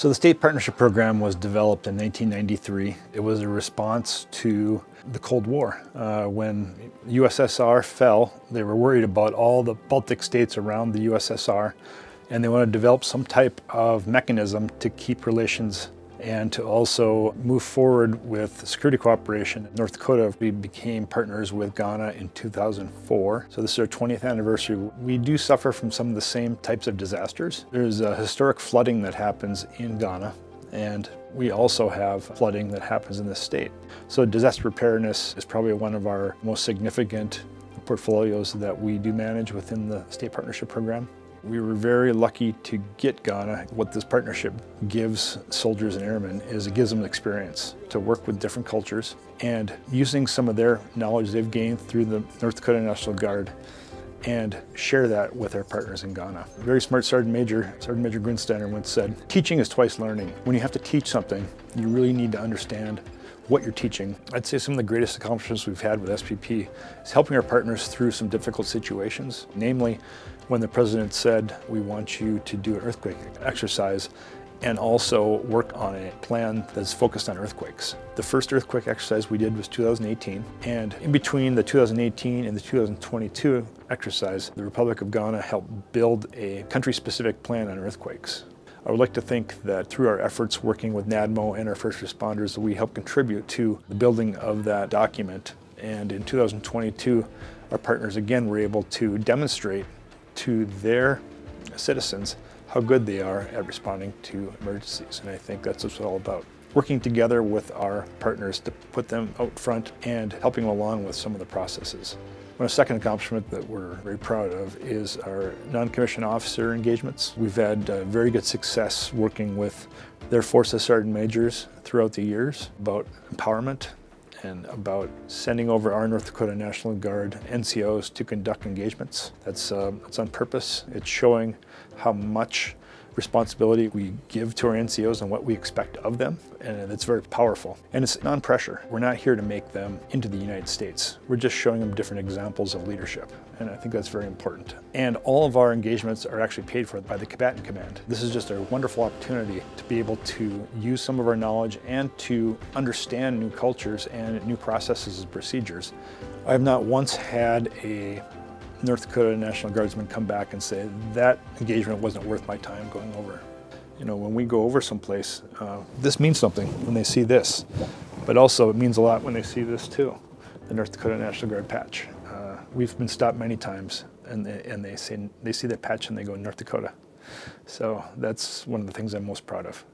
So the State Partnership Program was developed in 1993. It was a response to the Cold War. Uh, when USSR fell, they were worried about all the Baltic states around the USSR and they wanted to develop some type of mechanism to keep relations and to also move forward with security cooperation. North Dakota, we became partners with Ghana in 2004. So this is our 20th anniversary. We do suffer from some of the same types of disasters. There's a historic flooding that happens in Ghana and we also have flooding that happens in this state. So disaster preparedness is probably one of our most significant portfolios that we do manage within the state partnership program. We were very lucky to get Ghana. What this partnership gives soldiers and airmen is it gives them experience to work with different cultures and using some of their knowledge they've gained through the North Dakota National Guard and share that with our partners in Ghana. Very smart Sergeant Major, Sergeant Major Grunsteiner once said, teaching is twice learning. When you have to teach something, you really need to understand what you're teaching. I'd say some of the greatest accomplishments we've had with SPP is helping our partners through some difficult situations, namely when the president said, we want you to do an earthquake exercise and also work on a plan that's focused on earthquakes. The first earthquake exercise we did was 2018, and in between the 2018 and the 2022 exercise, the Republic of Ghana helped build a country-specific plan on earthquakes. I would like to think that through our efforts working with NADMO and our first responders, we help contribute to the building of that document. And in 2022, our partners again were able to demonstrate to their citizens how good they are at responding to emergencies. And I think that's what it's all about. Working together with our partners to put them out front and helping them along with some of the processes. One second accomplishment that we're very proud of is our non-commissioned officer engagements. We've had uh, very good success working with their force of sergeant majors throughout the years about empowerment and about sending over our North Dakota National Guard NCOs to conduct engagements. That's, uh, that's on purpose. It's showing how much responsibility we give to our NCOs and what we expect of them, and it's very powerful. And it's non-pressure. We're not here to make them into the United States. We're just showing them different examples of leadership, and I think that's very important. And all of our engagements are actually paid for by the combatant command. This is just a wonderful opportunity to be able to use some of our knowledge and to understand new cultures and new processes and procedures. I have not once had a North Dakota National Guardsmen come back and say, that engagement wasn't worth my time going over. You know, when we go over someplace, uh, this means something when they see this, but also it means a lot when they see this too, the North Dakota National Guard patch. Uh, we've been stopped many times and they, and they, say, they see that patch and they go, North Dakota. So that's one of the things I'm most proud of.